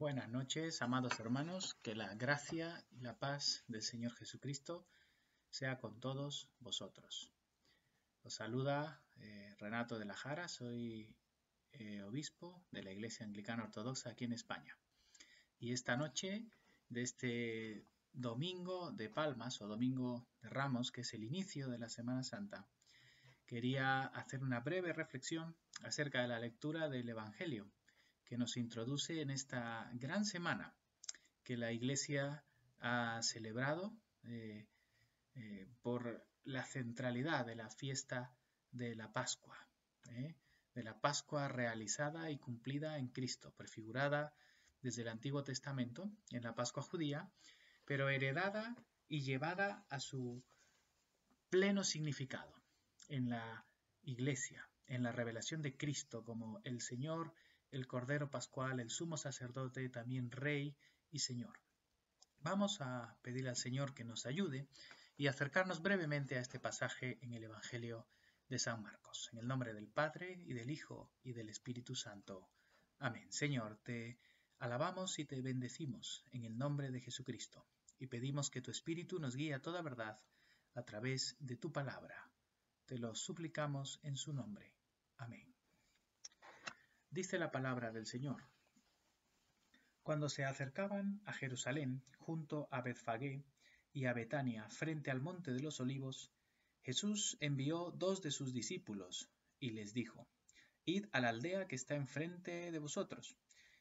Buenas noches, amados hermanos, que la gracia y la paz del Señor Jesucristo sea con todos vosotros. Os saluda eh, Renato de la Jara, soy eh, obispo de la Iglesia Anglicana Ortodoxa aquí en España. Y esta noche de este domingo de Palmas o domingo de Ramos, que es el inicio de la Semana Santa, quería hacer una breve reflexión acerca de la lectura del Evangelio que nos introduce en esta gran semana que la Iglesia ha celebrado eh, eh, por la centralidad de la fiesta de la Pascua, ¿eh? de la Pascua realizada y cumplida en Cristo, prefigurada desde el Antiguo Testamento en la Pascua judía, pero heredada y llevada a su pleno significado en la Iglesia, en la revelación de Cristo como el Señor, el Cordero Pascual, el Sumo Sacerdote, también Rey y Señor. Vamos a pedir al Señor que nos ayude y acercarnos brevemente a este pasaje en el Evangelio de San Marcos. En el nombre del Padre y del Hijo y del Espíritu Santo. Amén. Señor, te alabamos y te bendecimos en el nombre de Jesucristo y pedimos que tu Espíritu nos guíe a toda verdad a través de tu palabra. Te lo suplicamos en su nombre. Amén. Dice la palabra del Señor. Cuando se acercaban a Jerusalén, junto a Bethfagé, y a Betania, frente al monte de los olivos, Jesús envió dos de sus discípulos y les dijo, Id a la aldea que está enfrente de vosotros,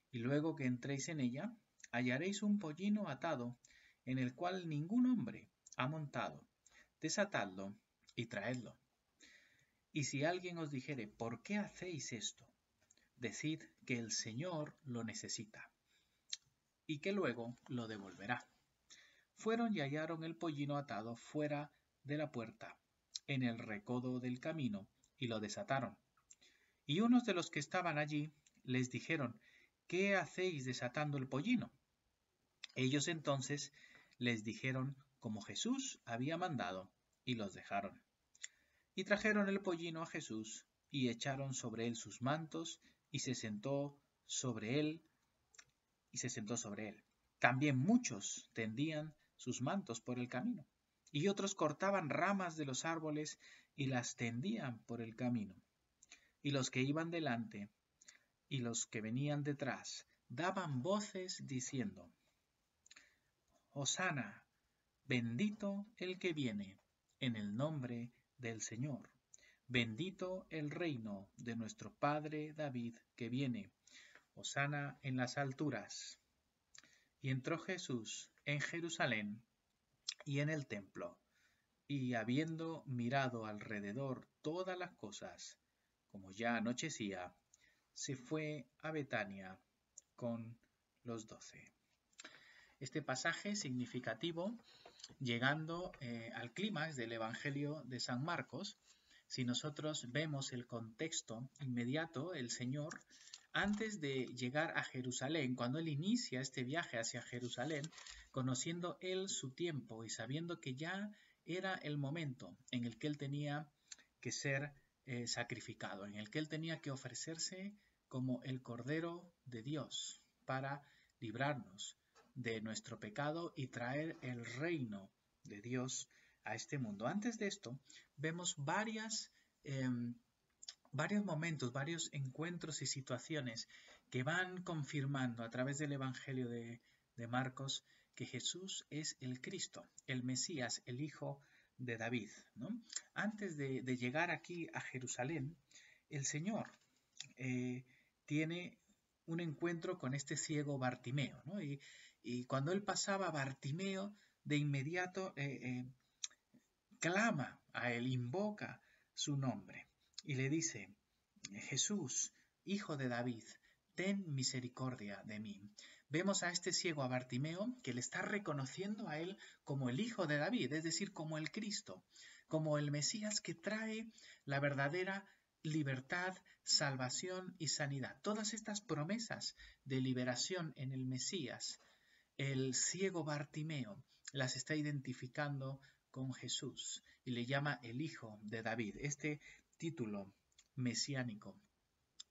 y luego que entréis en ella, hallaréis un pollino atado, en el cual ningún hombre ha montado. Desatadlo y traedlo. Y si alguien os dijere, ¿por qué hacéis esto? Decid que el Señor lo necesita, y que luego lo devolverá fueron y hallaron el pollino atado fuera de la puerta, en el recodo del camino, y lo desataron. Y unos de los que estaban allí les dijeron, ¿qué hacéis desatando el pollino? Ellos entonces les dijeron como Jesús había mandado, y los dejaron. Y trajeron el pollino a Jesús, y echaron sobre él sus mantos, y se sentó sobre él, y se sentó sobre él. También muchos tendían sus mantos por el camino, y otros cortaban ramas de los árboles y las tendían por el camino. Y los que iban delante y los que venían detrás daban voces diciendo, Hosana, bendito el que viene en el nombre del Señor, bendito el reino de nuestro Padre David que viene, Hosana en las alturas. Y entró Jesús en Jerusalén y en el templo, y habiendo mirado alrededor todas las cosas, como ya anochecía, se fue a Betania con los doce. Este pasaje significativo, llegando eh, al clímax del Evangelio de San Marcos, si nosotros vemos el contexto inmediato, el Señor antes de llegar a Jerusalén, cuando él inicia este viaje hacia Jerusalén, conociendo él su tiempo y sabiendo que ya era el momento en el que él tenía que ser eh, sacrificado, en el que él tenía que ofrecerse como el Cordero de Dios para librarnos de nuestro pecado y traer el reino de Dios a este mundo. Antes de esto, vemos em, varios momentos, varios encuentros y situaciones que van confirmando a través del Evangelio de, Marcos que Jesús es el Cristo, el Mesías, el Hijo de David. Antes de, llegar aquí a Jerusalén, el Señor eh, tiene un encuentro con este ciego Bartimeo. Y, cuando él pasaba, Bartimeo de inmediato eh, eh, clama a él, invoca su nombre y le dice, Jesús, hijo de David, ten misericordia de mí. Vemos a este ciego, a Bartimeo, que le está reconociendo a él como el hijo de David, es decir, como el Cristo, como el Mesías que trae la verdadera libertad, salvación y sanidad. Todas estas promesas de liberación en el Mesías, el ciego Bartimeo las está identificando con Jesús y le llama el Hijo de David. Este título mesiánico.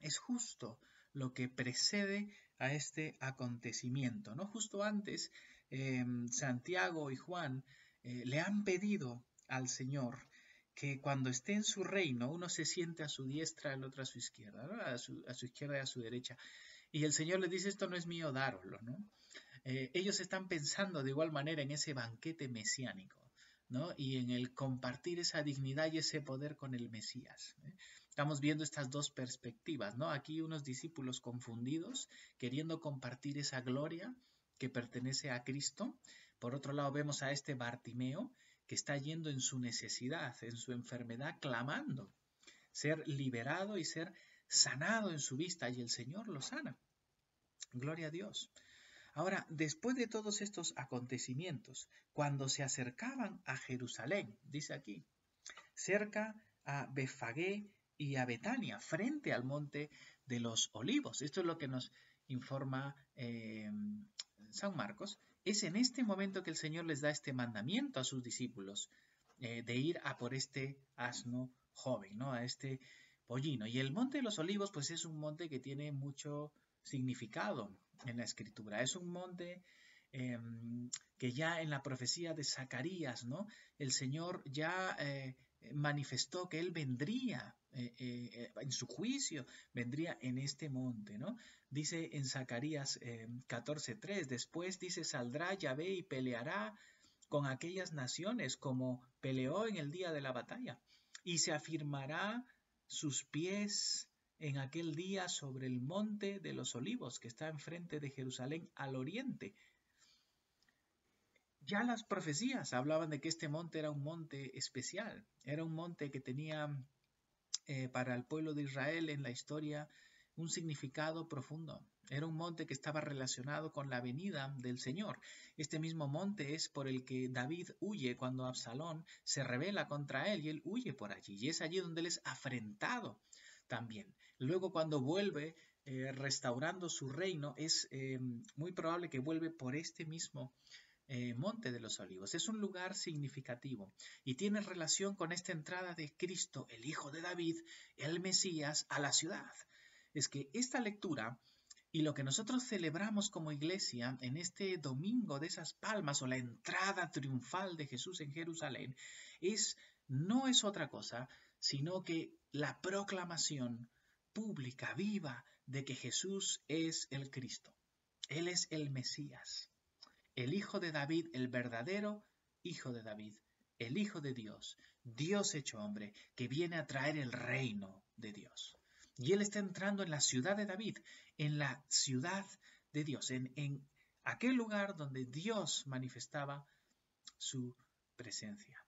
Es justo lo que precede a este acontecimiento. ¿no? Justo antes, em, Santiago y Juan eh, le han pedido al Señor que cuando esté en su reino uno se siente a su diestra, el otro a su izquierda, a, su, izquierda y a su derecha. Y el Señor le dice, esto no es mío, dároslo. ¿no? Eh, ellos están pensando de igual manera en ese banquete mesiánico. Y en el compartir esa dignidad y ese poder con el Mesías. ¿eh? Estamos viendo estas dos perspectivas, ¿no? Aquí unos discípulos confundidos, queriendo compartir esa gloria que pertenece a Cristo. Por otro lado, vemos a este Bartimeo que está yendo en su necesidad, en su enfermedad, clamando ser liberado y ser sanado en su vista, y el Señor lo sana. Gloria a Dios. Ahora, después de todos estos acontecimientos, cuando se acercaban a Jerusalén, dice aquí, cerca a Befagé y a Betania, frente al monte de los olivos. Esto es lo que nos informa eh, San Marcos. Es en este momento que el Señor les da este mandamiento a sus discípulos eh, de ir a por este asno joven, ¿no? A este pollino. Y el monte de los olivos, pues es un monte que tiene mucho significado en la escritura. Es un monte em, que ya en la profecía de Zacarías, ¿no? El Señor ya eh, manifestó que Él vendría eh, eh, en su juicio, vendría en este monte, ¿no? Dice en Zacarías 14.3, después dice, saldrá Yahvé y peleará con aquellas naciones como peleó en el día de la batalla, y se afirmará sus pies en aquel día sobre el monte de los olivos que está enfrente de Jerusalén al oriente. Ya las profecías hablaban de que este monte era un monte especial, era un monte que tenía eh, para el pueblo de Israel en la historia un significado profundo. Era un monte que estaba relacionado con la venida del Señor. Este mismo monte es por el que David huye cuando Absalón se revela contra él y él huye por allí. Y es allí donde él es afrentado también. Luego cuando vuelve eh, restaurando su reino, es eh, muy probable que vuelve por este mismo eh, Monte de los Olivos. Es un lugar significativo y tiene relación con esta entrada de Cristo, el Hijo de David, el Mesías, a la ciudad. Es que esta lectura y lo que nosotros celebramos como iglesia en este domingo de esas palmas o la entrada triunfal de Jesús en Jerusalén es no es otra cosa sino que la proclamación pública, viva, de que Jesús es el Cristo. Él es el Mesías, el Hijo de David, el verdadero Hijo de David, el Hijo de Dios, Dios hecho hombre, que viene a traer el reino de Dios. Y Él está entrando en la ciudad de David, en la ciudad de Dios, en, en aquel lugar donde Dios manifestaba su presencia.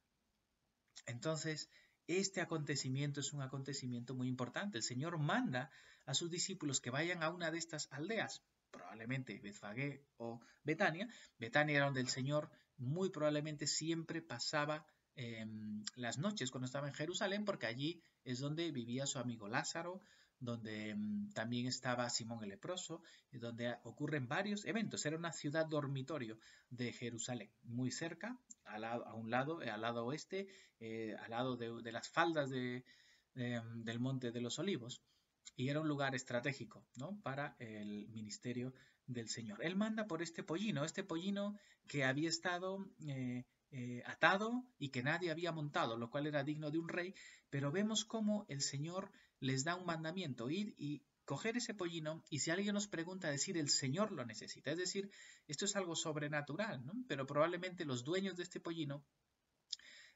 Entonces, este acontecimiento es un acontecimiento muy importante. El Señor manda a sus discípulos que vayan a una de estas aldeas, probablemente Betfagé o Betania. Betania era donde el Señor muy probablemente siempre pasaba em, las noches cuando estaba en Jerusalén, porque allí es donde vivía su amigo Lázaro, donde mm, también estaba Simón el leproso, donde ocurren varios eventos. Era una ciudad dormitorio de Jerusalén, muy cerca, a un lado, eh, al lado oeste, eh, al lado de, las faldas de, mm, del Monte de los Olivos, y era un lugar estratégico ¿no? para el ministerio del Señor. Él manda por este pollino, este pollino que había estado eh, atado y que nadie había montado, lo cual era digno de un rey, pero vemos cómo el Señor les da un mandamiento, ir y coger ese pollino y si alguien nos pregunta decir el Señor lo necesita. Es decir, esto es algo sobrenatural. Pero probablemente los dueños de este pollino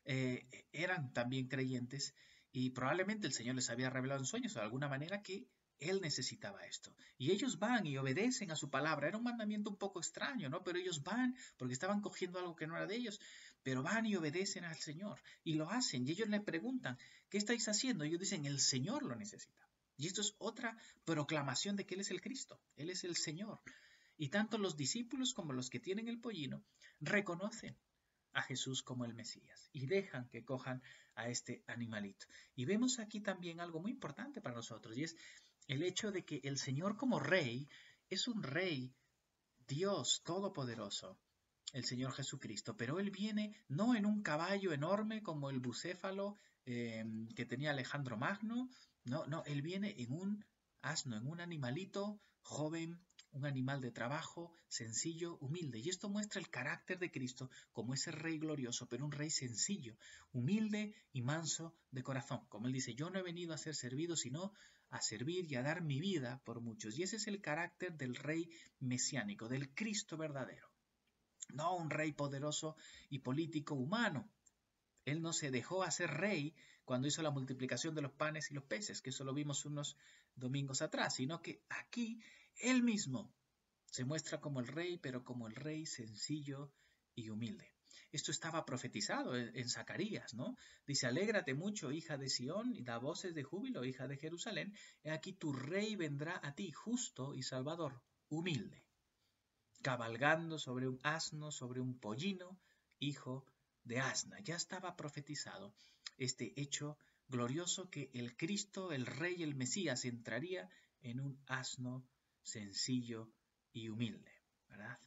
eh, eran también creyentes y probablemente el Señor les había revelado en sueños o de alguna manera que él necesitaba esto. Y ellos van y obedecen a su palabra. Era un mandamiento un poco extraño, ¿no? Pero ellos van porque estaban cogiendo algo que no era de ellos. Pero van y obedecen al Señor. Y lo hacen. Y ellos le preguntan, ¿qué estáis haciendo? Y ellos dicen, el Señor lo necesita. Y esto es otra proclamación de que Él es el Cristo. Él es el Señor. Y tanto los discípulos como los que tienen el pollino reconocen a Jesús como el Mesías y dejan que cojan a este animalito. Y vemos aquí también algo muy importante para nosotros y es el hecho de que el Señor como rey es un rey, Dios todopoderoso, el Señor Jesucristo, pero Él viene no en un caballo enorme como el bucéfalo em, que tenía Alejandro Magno, no, no, Él viene en un asno, en un animalito joven, un animal de trabajo, sencillo, humilde. Y esto muestra el carácter de Cristo como ese rey glorioso, pero un rey sencillo, humilde y manso de corazón. Como él dice, yo no he venido a ser servido, sino a servir y a dar mi vida por muchos. Y ese es el carácter del rey mesiánico, del Cristo verdadero. No un rey poderoso y político humano. Él no se dejó hacer rey cuando hizo la multiplicación de los panes y los peces, que eso lo vimos unos domingos atrás, sino que aquí él mismo se muestra como el rey, pero como el rey sencillo y humilde. Esto estaba profetizado en Zacarías, ¿no? Dice, alégrate mucho, hija de Sión, y da voces de júbilo, hija de Jerusalén. He aquí tu rey vendrá a ti, justo y salvador, humilde, cabalgando sobre un asno, sobre un pollino, hijo de asna. Ya estaba profetizado este hecho glorioso que el Cristo, el Rey, el Mesías, entraría en un asno sencillo y humilde, ¿verdad?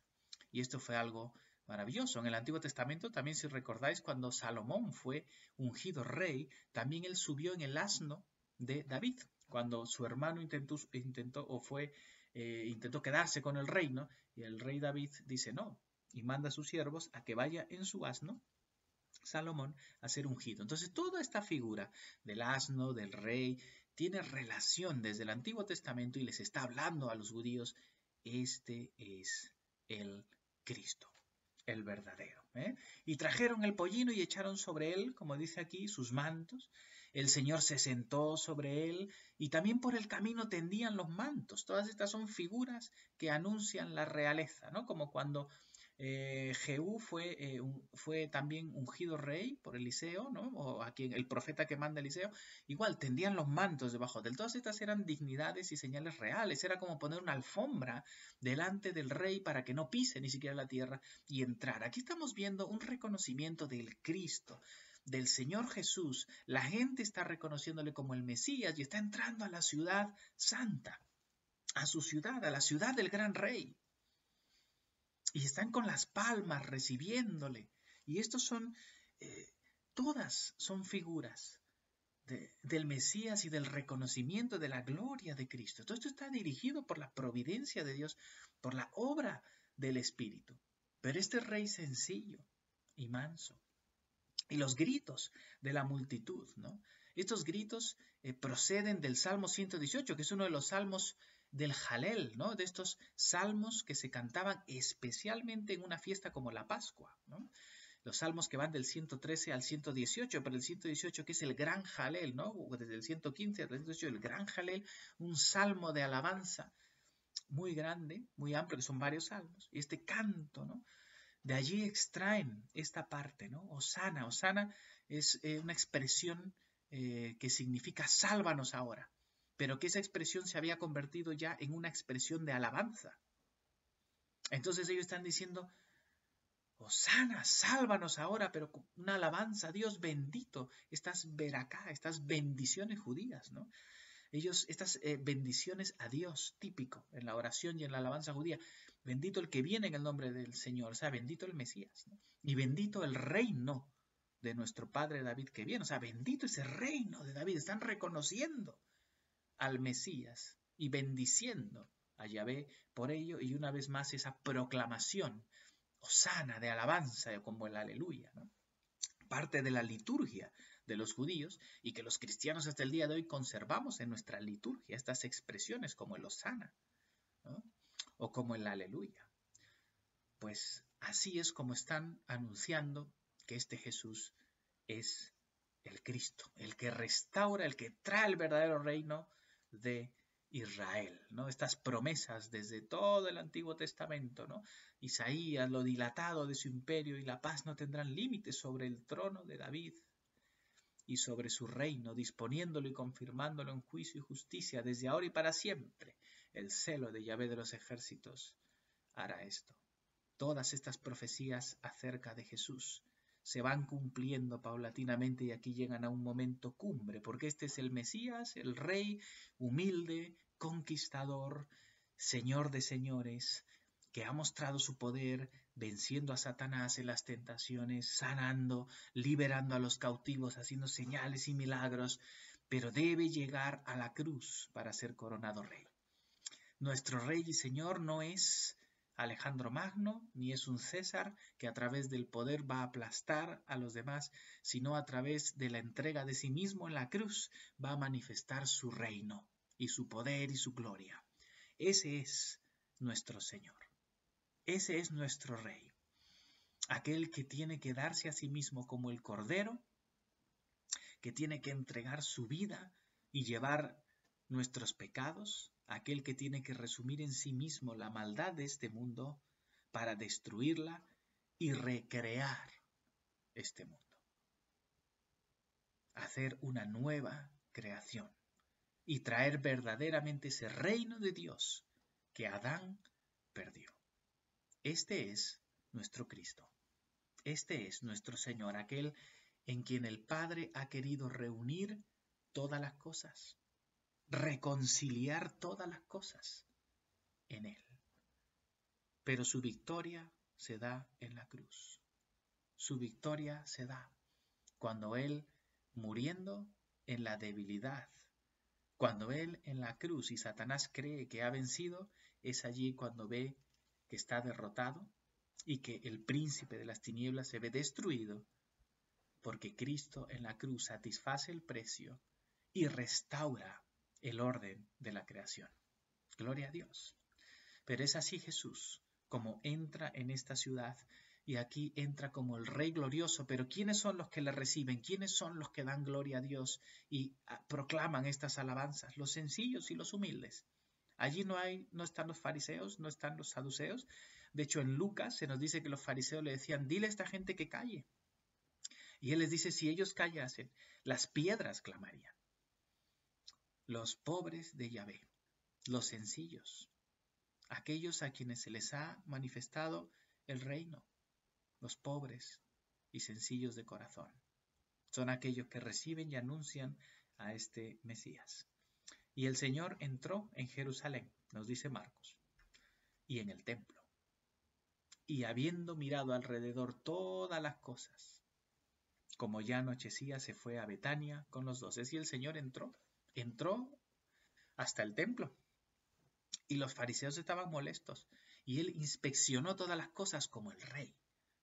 Y esto fue algo maravilloso. En el Antiguo Testamento también si recordáis cuando Salomón fue ungido rey, también él subió en el asno de David. Cuando su hermano intentó, intentó o fue eh, intentó quedarse con el reino y el rey David dice no y manda a sus siervos a que vaya en su asno Salomón a ser ungido. Entonces toda esta figura del asno, del rey, tiene relación desde el Antiguo Testamento y les está hablando a los judíos, este es el Cristo, el verdadero. ¿eh? Y trajeron el pollino y echaron sobre él, como dice aquí, sus mantos. El Señor se sentó sobre él y también por el camino tendían los mantos. Todas estas son figuras que anuncian la realeza, ¿no? Como cuando eh, Jehú fue, eh, fue también ungido rey por Eliseo, ¿no? O a quien, el profeta que manda Eliseo. Igual tendían los mantos debajo de él. Todas estas eran dignidades y señales reales. Era como poner una alfombra delante del rey para que no pise ni siquiera la tierra y entrar. Aquí estamos viendo un reconocimiento del Cristo del Señor Jesús, la gente está reconociéndole como el Mesías y está entrando a la ciudad santa, a su ciudad, a la ciudad del gran rey y están con las palmas recibiéndole. Y estos son, eh, todas son figuras del Mesías y del reconocimiento de la gloria de Cristo. Todo esto está dirigido por la providencia de Dios, por la obra del Espíritu. Pero este rey sencillo y manso. Y los gritos de la multitud, ¿no? Estos gritos eh, proceden del Salmo 118, que es uno de los salmos del Jalel, ¿no? De estos salmos que se cantaban especialmente en una fiesta como la Pascua. Los salmos que van del 113 al 118, pero el 118 que es el gran Jalel, ¿no? Desde el 115 al 118, el gran Jalel, un salmo de alabanza muy grande, muy amplio, que son varios salmos, y este canto, ¿no? De allí extraen esta parte, ¿no? Osana, Osana es eh, una expresión eh, que significa sálvanos ahora pero que esa expresión se había convertido ya en una expresión de alabanza. Entonces ellos están diciendo, Osana, sálvanos ahora, pero una alabanza, Dios bendito, estas veracá, estas bendiciones judías, ¿no? Ellos, estas eh, bendiciones a Dios, típico en la oración y en la alabanza judía, bendito el que viene en el nombre del Señor, o sea, bendito el Mesías, y bendito el reino de nuestro Padre David que viene, o sea, bendito ese reino de David, están reconociendo al Mesías y bendiciendo a Yahvé por ello. Y una vez más esa proclamación osana de alabanza como el aleluya, parte de la liturgia de los judíos y que los cristianos hasta el día de hoy conservamos en nuestra liturgia estas expresiones como el osana o como el aleluya. Pues así es como están anunciando que este Jesús es el Cristo, el que restaura, el que trae el verdadero reino de Israel, ¿no? Estas promesas desde todo el Antiguo Testamento, ¿no? Isaías, lo dilatado de su imperio y la paz no tendrán límites sobre el trono de David y sobre su reino, disponiéndolo y confirmándolo en juicio y justicia desde ahora y para siempre. El celo de Yahvé de los ejércitos hará esto. Todas estas profecías acerca de Jesús se van cumpliendo paulatinamente y aquí llegan a un momento cumbre, porque este es el Mesías, el Rey humilde, conquistador, Señor de señores, que ha mostrado su poder venciendo a Satanás en las tentaciones, sanando, liberando a los cautivos, haciendo señales y milagros, pero debe llegar a la cruz para ser coronado rey. Nuestro Rey y Señor no es Alejandro Magno, ni es un César que a través del poder va a aplastar a los demás, sino a través de la entrega de sí mismo en la cruz va a manifestar su reino y su poder y su gloria. Ese es nuestro Señor. Ese es nuestro Rey. Aquel que tiene que darse a sí mismo como el Cordero, que tiene que entregar su vida y llevar nuestros pecados, aquel que tiene que resumir en sí mismo la maldad de este mundo para destruirla y recrear este mundo. Hacer una nueva creación y traer verdaderamente ese reino de Dios que Adán perdió. Este es nuestro Cristo. Este es nuestro Señor, aquel en quien el Padre ha querido reunir todas las cosas reconciliar todas las cosas en Él. Pero su victoria se da en la cruz. Su victoria se da cuando Él, muriendo en la debilidad, cuando Él en la cruz y Satanás cree que ha vencido, es allí cuando ve que está derrotado y que el príncipe de las tinieblas se ve destruido, porque Cristo en la cruz satisface el precio y restaura el orden de la creación. Gloria a Dios. Pero es así Jesús como entra en esta ciudad y aquí entra como el Rey glorioso. Pero ¿quiénes son los que le reciben? ¿Quiénes son los que dan gloria a Dios y ah, proclaman estas alabanzas? Los sencillos y los humildes. Allí no hay, no están los fariseos, no están los saduceos. De hecho, en Lucas se nos dice que los fariseos le decían, dile a esta gente que calle. Y él les dice, si ellos callasen, las piedras clamarían los pobres de Yahvé, los sencillos, aquellos a quienes se les ha manifestado el reino, los pobres y sencillos de corazón. Son aquellos que reciben y anuncian a este Mesías. Y el Señor entró en Jerusalén, nos dice Marcos, y en el templo. Y habiendo mirado alrededor todas las cosas, como ya anochecía, se fue a Betania con los doce. Y el Señor entró entró hasta el templo y los fariseos estaban molestos y él inspeccionó todas las cosas como el rey,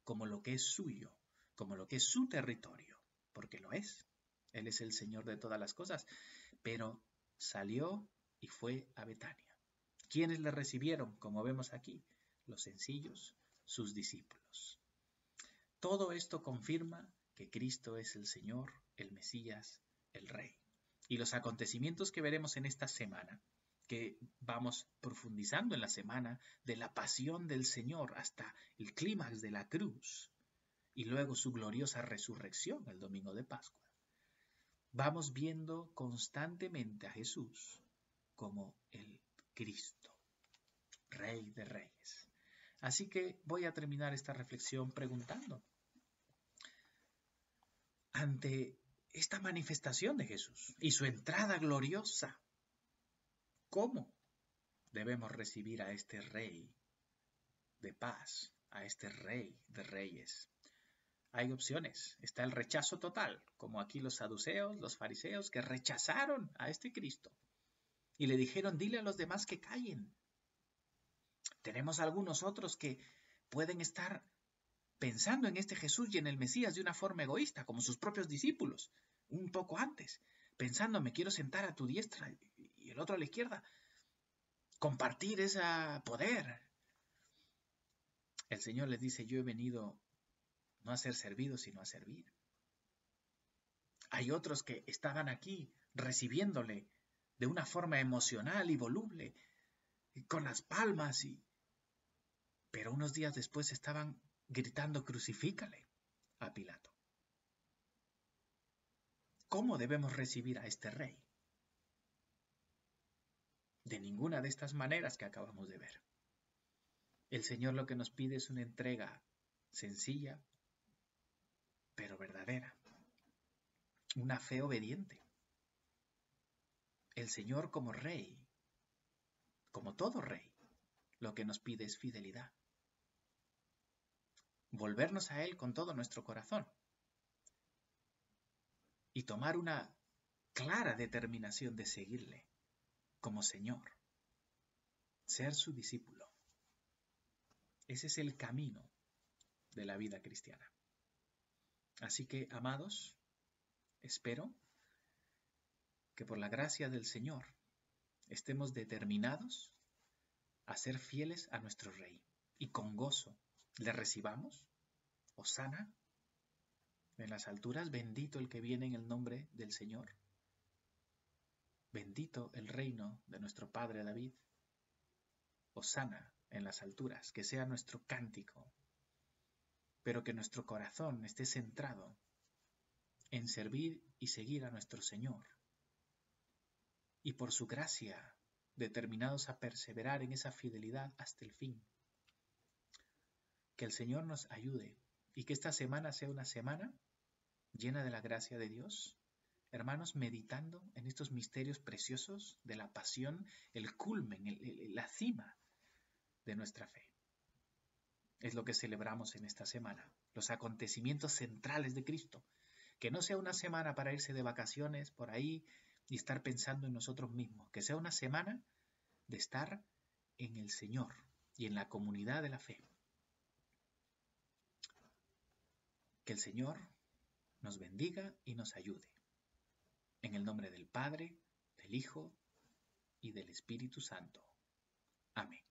como lo que es suyo, como lo que es su territorio, porque lo es. Él es el Señor de todas las cosas, pero salió y fue a Betania. ¿Quiénes le recibieron? Como vemos aquí, los sencillos, sus discípulos. Todo esto confirma que Cristo es el Señor, el Mesías, el Rey y los acontecimientos que veremos en esta semana, que vamos profundizando en la semana de la pasión del Señor hasta el clímax de la cruz y luego su gloriosa resurrección el domingo de Pascua. Vamos viendo constantemente a Jesús como el Cristo, Rey de Reyes. Así que voy a terminar esta reflexión preguntando, ante esta manifestación de Jesús y su entrada gloriosa. ¿Cómo debemos recibir a este rey de paz, a este rey de reyes? Hay opciones. Está el rechazo total, como aquí los saduceos, los fariseos, que rechazaron a este Cristo y le dijeron, dile a los demás que callen. Tenemos algunos otros que pueden estar pensando en este Jesús y en el Mesías de una forma egoísta, como sus propios discípulos, un poco antes, pensando me quiero sentar a tu diestra y el otro a la izquierda, compartir ese poder. El Señor les dice, yo he venido no a ser servido, sino a servir. Hay otros que estaban aquí recibiéndole de una forma emocional y voluble, con las palmas y... Pero unos días después estaban gritando crucifícale a Pilato. ¿Cómo debemos recibir a este rey? De ninguna de estas maneras que acabamos de ver. El Señor lo que nos pide es una entrega sencilla, pero verdadera. Una fe obediente. El Señor como rey, como todo rey, lo que nos pide es fidelidad volvernos a Él con todo nuestro corazón y tomar una clara determinación de seguirle como Señor. ser su discípulo. Ese es el camino de la vida cristiana. Así que, amados, espero que por la gracia del Señor estemos determinados a ser fieles a nuestro Rey y con gozo le recibamos. Osana en las alturas, bendito el que viene en el nombre del Señor. Bendito el reino de nuestro Padre David. Osana en las alturas, que sea nuestro cántico, pero que nuestro corazón esté centrado en servir y seguir a nuestro Señor. Y por su gracia, determinados a perseverar en esa fidelidad hasta el fin. Que el Señor nos ayude y que esta semana sea una semana llena de la gracia de Dios. Hermanos, meditando en estos misterios preciosos de la pasión, el culmen, la cima de nuestra fe. Es lo que celebramos en esta semana, los acontecimientos centrales de Cristo. Que no sea una semana para irse de vacaciones por ahí y estar pensando en nosotros mismos, que sea una semana de estar en el Señor y en la comunidad de la fe. Que el Señor nos bendiga y nos ayude. En el nombre del Padre, del Hijo y del Espíritu Santo. Amén.